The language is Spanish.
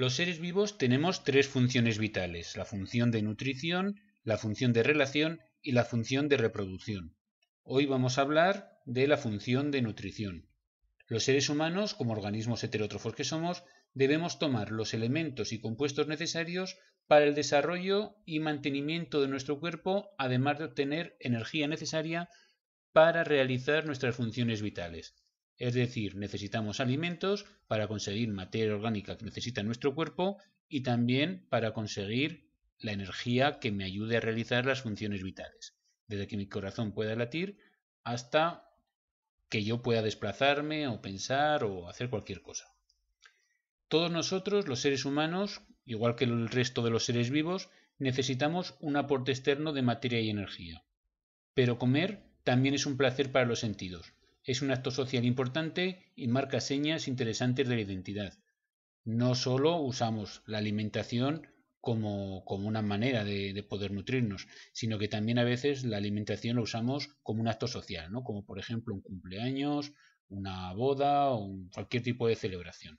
Los seres vivos tenemos tres funciones vitales, la función de nutrición, la función de relación y la función de reproducción. Hoy vamos a hablar de la función de nutrición. Los seres humanos, como organismos heterótrofos que somos, debemos tomar los elementos y compuestos necesarios para el desarrollo y mantenimiento de nuestro cuerpo, además de obtener energía necesaria para realizar nuestras funciones vitales. Es decir, necesitamos alimentos para conseguir materia orgánica que necesita nuestro cuerpo y también para conseguir la energía que me ayude a realizar las funciones vitales, desde que mi corazón pueda latir hasta que yo pueda desplazarme o pensar o hacer cualquier cosa. Todos nosotros, los seres humanos, igual que el resto de los seres vivos, necesitamos un aporte externo de materia y energía. Pero comer también es un placer para los sentidos. Es un acto social importante y marca señas interesantes de la identidad. No solo usamos la alimentación como, como una manera de, de, poder nutrirnos, sino que también a veces la alimentación la usamos como un acto social, ¿no? como por ejemplo un cumpleaños, una boda o cualquier tipo de celebración.